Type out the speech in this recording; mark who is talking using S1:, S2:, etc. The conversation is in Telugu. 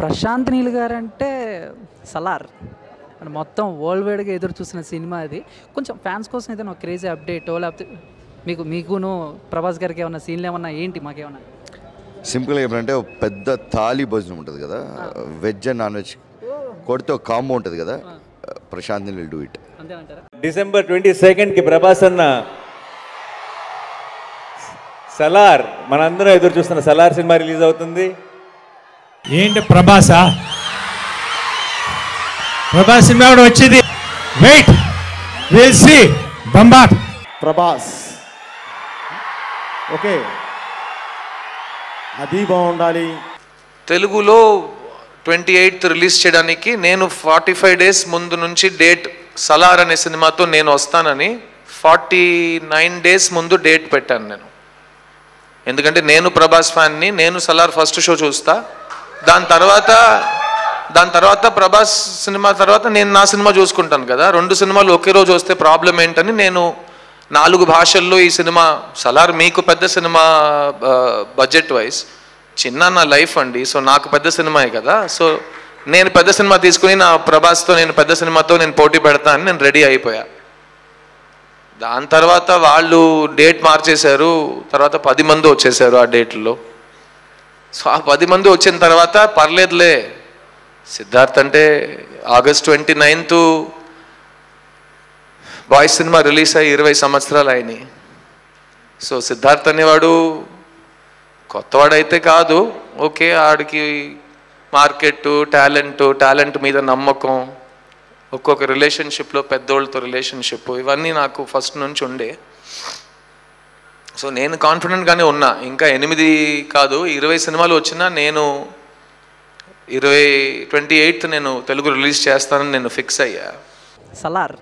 S1: ప్రశాంత్ నీల్ గారు అంటే సలార్. అంటే మొత్తం వరల్డ్ వైడ్గా ఎదురు చూసిన సినిమా అది. కొంచెం ఫ్యాన్స్ కోసం అయితే ఒక క్రేజీ అప్డేట్ లేకపోతే మీకు మీకును ప్రభాస్ గారికి ఏమన్నా సీన్లు ఏమన్నా ఏంటి మాకేమన్నా?
S2: సింపుల్గా చెప్పాలంటే ఒక పెద్ద థాలీ భోజనం ఉంటుంది కదా. వెజ్ అండ్ నాన్ వెజ్ కొడితే ఒక కాంబో ఉంటుంది కదా. Prashanth will do it.
S3: December twenty సెకండ్కి ప్రభాస్ అన్న సలార్. మనందరం ఎదురు చూస్తున్న సలార్ సినిమా రిలీజ్ అవుతుంది.
S4: ఏంటి ప్రభాసా? ప్రభాస్ సినిమా కూడా వచ్చింది. వెయిట్ విల్ సి బంబాట్
S5: ప్రభాస్. ఓకే. అది బాగుండాలి.
S6: తెలుగులో ట్వంటీ ఎయిత్ రిలీజ్ చేయడానికి నేను ఫార్టీ ఫైవ్ డేస్ ముందు నుంచి డేట్ సలార్ అనే సినిమాతో నేను వస్తానని ఫార్టీ నైన్ డేస్ ముందు డేట్ పెట్టాను నేను. ఎందుకంటే నేను ప్రభాస్ ఫ్యాన్ని నేను సలార్ ఫస్ట్ షో చూస్తా. దాని తర్వాత దాని తర్వాత ప్రభాస్ సినిమా తర్వాత నేను నా సినిమా చూసుకుంటాను కదా. రెండు సినిమాలు ఒకే రోజు వస్తే ప్రాబ్లం ఏంటని నేను నాలుగు భాషల్లో ఈ సినిమా సలార్ మీకు పెద్ద సినిమా బడ్జెట్ వైజ్ చిన్న నా లైఫ్ అండి. సో నాకు పెద్ద సినిమాయే కదా. సో నేను పెద్ద సినిమా తీసుకుని నా ప్రభాస్తో నేను పెద్ద సినిమాతో నేను పోటీ పెడతా అని నేను రెడీ అయిపోయా. దాని తర్వాత వాళ్ళు డేట్ మార్చేశారు. తర్వాత పది మంది వచ్చేసారు ఆ డేట్లో. సో ఆ పది మంది వచ్చిన తర్వాత పర్లేదులే. సిద్ధార్థ్ అంటే August twenty ninth boys cinema release అయ్యి ఇరవై సంవత్సరాలు అయినాయి సో సిద్ధార్థ్ అనేవాడు కొత్తవాడైతే కాదు. ఓకే ఆడికి మార్కెట్ టాలెంట్ టాలెంట్ మీద నమ్మకం ఒక్కొక్క రిలేషన్షిప్లో పెద్దోళ్ళతో రిలేషన్షిప్ ఇవన్నీ నాకు ఫస్ట్ నుంచి ఉండే. సో నేను కాన్ఫిడెంట్గానే ఉన్నా. ఇంకా ఎనిమిది కాదు ఇరవై సినిమాలు వచ్చినా నేను ఇరవై ట్వంటీ ఎయిత్ నేను తెలుగు రిలీజ్ చేస్తానని నేను ఫిక్స్ అయ్యా.
S1: సలార్.